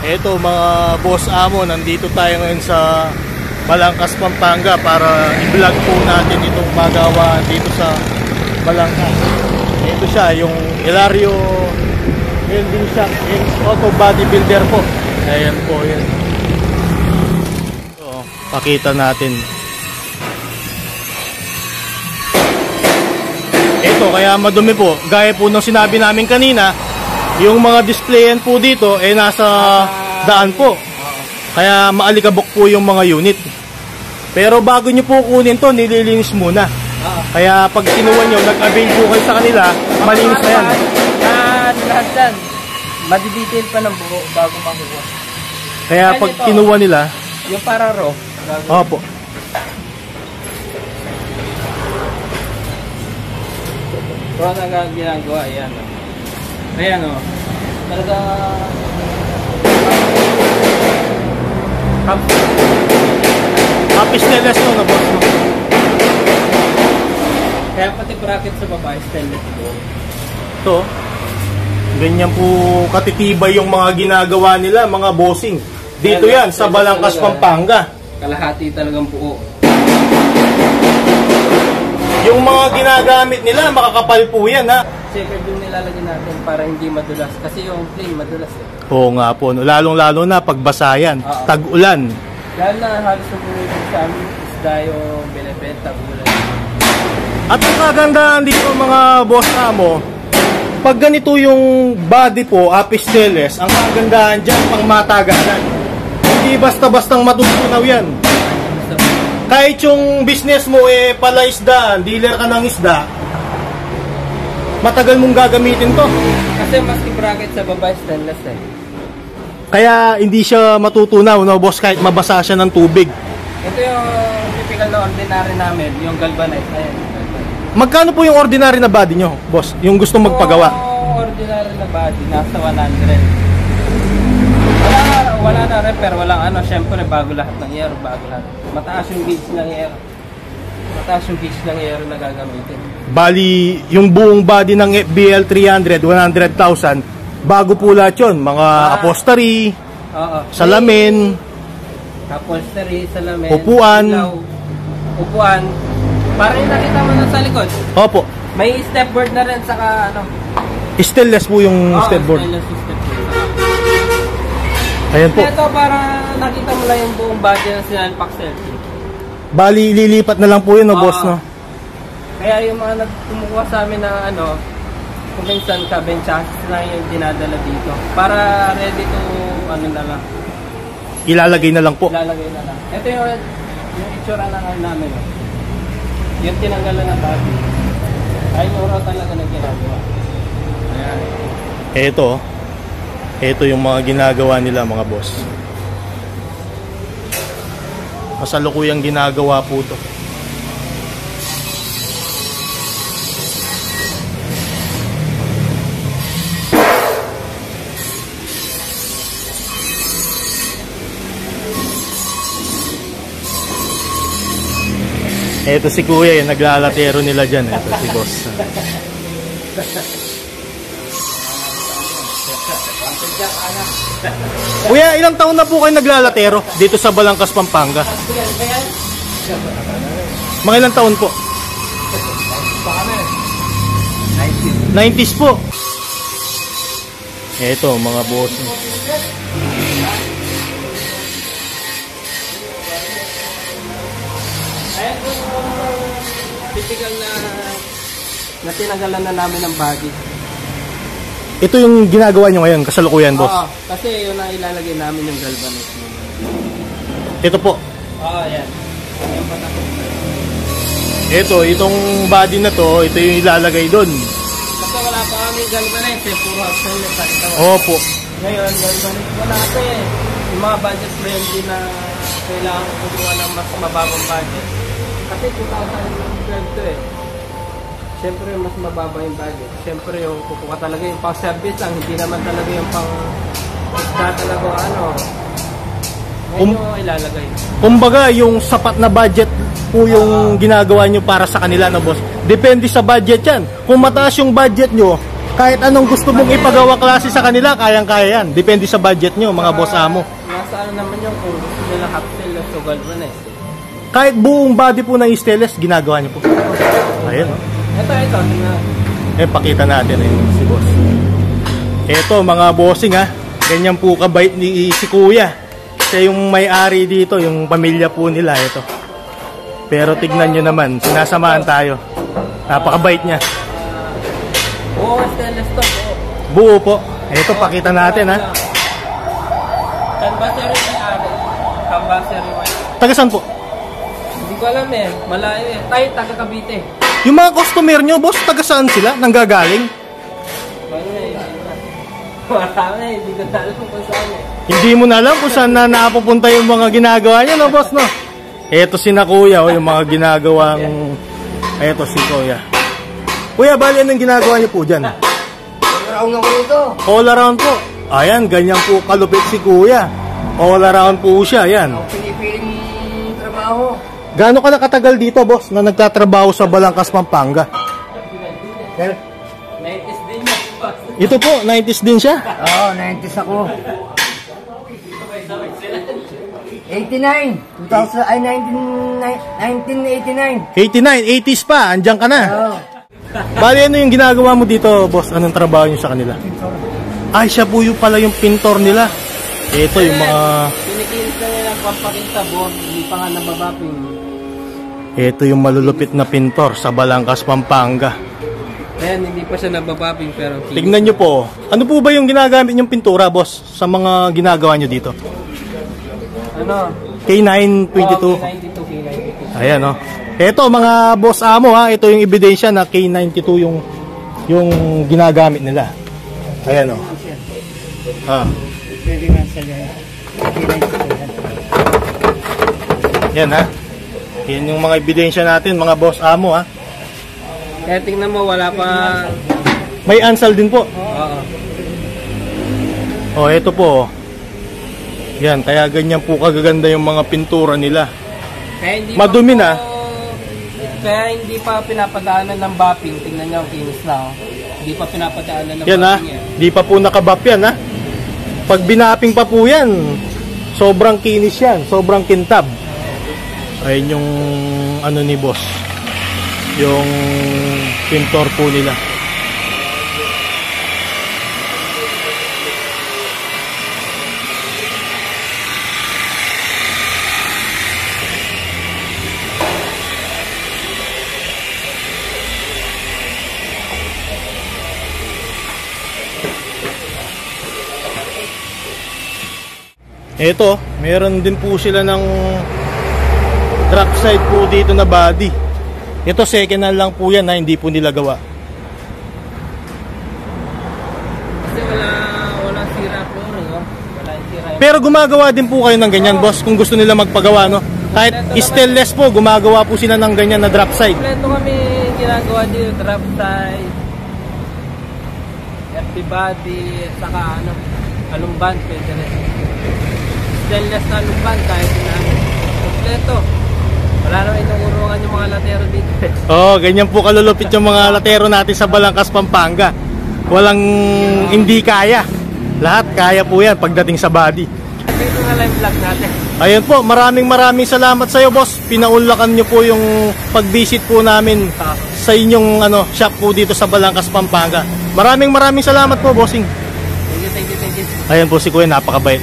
Eto mga boss amo, nandito tayo ngayon sa Balangkas, Pampanga para i-vlog po natin itong magawa dito sa Balangkas. Ito siya, yung Hilario Welding Shop and Auto Bodybuilder po. Ayan po yan. So, pakita natin. Ito, kaya madumi po. Gaya po ng sinabi namin kanina, yung mga displayan po dito eh nasa daan po. Kaya maalikabok po yung mga unit. Pero bago nyo po kunin to, nililinis muna. Kaya pag kinuha nyo, nag-avail po kayo sa kanila, malinis na yan. Ah, lahat yan. Madidetail pa ng buo bago makuha. Kaya pag kinuha nila, Yung para raw. Opo, So, ano ang ginagawa? Ayan. oh. Ayan o. Talaga... Kap- happy stainless to na boss. no? Kaya pati bracket sa baba, stainless steel. Ito, ganyan po katitibay yung mga ginagawa nila, mga bossing. Dito yan, sa Balangkas, Pampanga. Kalahati talagang buo. Yung mga ginagamit nila, makakapal po yan ha. Checker yung nilalagay natin para hindi madulas. Kasi yung plain madulas eh. Oo nga po, no? lalong-lalo na pagbasa yan, Oo. tag-ulan. Dahil na halos bumibig sa amin, isda yung binibenta, gulay. At ang kagandahan dito mga boss amo, pag ganito yung body po, apisteles, ang kagandahan dyan, pang matagalan. Hindi basta-bastang matutunaw yan. Kahit yung business mo eh pala isda, dealer ka ng isda, matagal mong gagamitin to. Kasi maski bracket sa baba stainless eh. Kaya hindi siya matutunaw, no boss, kahit mabasa siya ng tubig. Ito yung typical na ordinary namin, yung galvanized. Ayan, galvanized. Magkano po yung ordinary na body nyo, boss? Yung gustong magpagawa? Ordinary na body, nasa 100. Wala wala na repair, walang ano, syempre bago lahat ng air, bago lahat. Mataas yung gauge ng air. Mataas yung gauge ng air na gagamitin. Bali, yung buong body ng FBL 300, 100,000, bago po lahat yun. Mga Ah. upholstery, Oo. salamin, Upholstery, salamin. Upuan. ilaw, upuan. Para yung nakita mo na sa likod. opo, May stepboard na rin, saka ano. stainless po yung Oo, stepboard. stainless yung stepboard. Ayan po. Ito para nakita mo lang yung buong body ng sinalpak selfie. Bali, lilipat na lang po yun, no, Oo. boss, no? Kaya yung mga nagkumukuha sa amin ng ano, kung minsan cabin chassis na yung dinadala dito. Para ready to, ano na lang, Ilalagay na lang po. ilalagay na lang. Ito yung, yung itsura na nga namin. Oh. Yung tinanggalan ng body. Ay, yung raw talaga na ginagawa. Ayan. Ito, ito yung mga ginagawa nila, mga boss. Masalukuyang ginagawa po to. Ito si Kuya, yung naglalatero nila dyan. Ito si boss. Kuya, ilang taon na po kayo naglalatero dito sa Balangkas, Pampanga? Mga ilang taon po? 90s po. Eto, mga boss. Ayan po typical na na tinanggalan na namin ng body. Ito yung ginagawa nyo ngayon, kasalukuyan, boss. Oo, kasi yun ang ilalagay namin yung galvanized. Ito po. Oo, yan. Yung patakot. Ito, itong body na to, ito yung ilalagay doon. Kasi wala pa kami galvanized eh, puro stainless sa ito. Opo. Ngayon, galvanized wala pa eh. Yung mga budget friendly na kailangan kumuha ng mas mababang budget. Kasi 2012 to eh. Siyempre, mas mababa yung budget. Siyempre, yung kukuha talaga yung pang service lang, hindi naman talaga yung pang talaga ano. Ngayon Um- ilalagay. Kumbaga, yung sapat na budget po yung ginagawa nyo para sa kanila na boss. Depende sa budget yan. Kung mataas yung budget nyo, Kahit anong gusto mong ipagawa klase sa kanila, kayang-kaya yan. Depende sa budget nyo, mga boss amo. Nasa ano naman yung kung gusto nila cell o sugal mo na eh. Kahit buong body po ng stainless, ginagawa nyo po. Ayun, oh. Ito, ito. Tingnan. Eh, pakita natin eh, si boss. Ito, mga bossing ha. Ganyan po kabait ni si kuya. Siya yung may-ari dito, yung pamilya po nila. Ito. Pero tignan nyo naman, sinasamahan tayo. Napakabait niya. Oo, stainless to. Buo po. Ito, pakita natin ha. Canvassery may ari. Canvassery may Taga saan po? Hindi ko alam eh. Malayo eh. Tayo, taga Cavite. Yung mga customer nyo, boss, taga saan sila? Nanggagaling? Marami. Hindi ko alam kung saan eh. Hindi mo na alam kung saan na napupunta yung mga ginagawa niya, no, boss, no? Eto si na kuya, oh, yung mga ginagawang... Eto si kuya. Kuya, bali anong ginagawa niyo po dyan? Raong ako nito. All around po. Ayan, ganyan po kalupit si kuya. All around po siya, ayan. Trabaho. Gaano ka nakatagal dito, boss, na nagtatrabaho sa Balangkas, Pampanga? Sir? 90s din yan. Ito po, 90s din siya. Oo, 90s ako. 89. 2000, ay 19, 1989. 89, 80s pa, andyan ka na. Oo. Bali, ano yung ginagawa mo dito, boss? Anong trabaho niyo sa kanila? Ay, siya po yung pala yung pintor nila. Ito yung mga... Pinikilis na nila ang pampakita board. Hindi pa nga nababaping. Ito yung malulupit na pintor sa Balangkas, Pampanga. Ayan, hindi pa siya nababaping pero... Tignan nyo po. Ano po ba yung ginagamit yung pintura, boss? Sa mga ginagawa nyo dito? Ano? K922. Oh, K92, K92. Ayan, oh. Ito, mga boss amo, ha. Ito yung ebidensya na K92 yung yung ginagamit nila. Ayan, oh. Ah. Pwede nga sa Yan, ha. Yan yung mga ebidensya natin, mga boss amo, ha. Kaya tingnan mo, wala pa... May ansal din po. Oo. Oh, ito po. Yan, kaya ganyan po kagaganda yung mga pintura nila. Kaya hindi Madumi pa na. po- Kaya hindi pa pinapadaanan ng bapping. Tingnan niyo, kinis na. Oh. Hindi pa pinapadaanan ng Yan bapping yan. di pa po nakabap yan ha. Pag binaping pa po yan, sobrang kinis yan, sobrang kintab. Ayun yung ano ni boss. Yung pintor po nila. Ito, meron din po sila ng drop side po dito na body. Ito second hand lang po yan na hindi po nila gawa. Kasi wala, wala sira po. No? Wala sira. Pero gumagawa din po kayo ng ganyan, boss, kung gusto nila magpagawa, no? Kahit stainless po, gumagawa po sila ng ganyan na drop side. Kompleto kami ginagawa dito. Drop side, FB body, saka ano, alumban. Pwede. Stainless na alumban kahit na kompleto. Wala naman inurungan yung mga latero dito. Oh, ganyan po kalulupit yung mga latero natin sa Balangkas, Pampanga. Walang hindi kaya. Lahat kaya po yan pagdating sa body. Ito na yung vlog natin. Ayun po, maraming maraming salamat sa iyo, boss. Pinaunlakan niyo po yung pag-visit po namin sa inyong ano, shop po dito sa Balangkas, Pampanga. Maraming maraming salamat po, bossing. Thank you, thank you, thank you. Ayan po si Kuya, napakabait.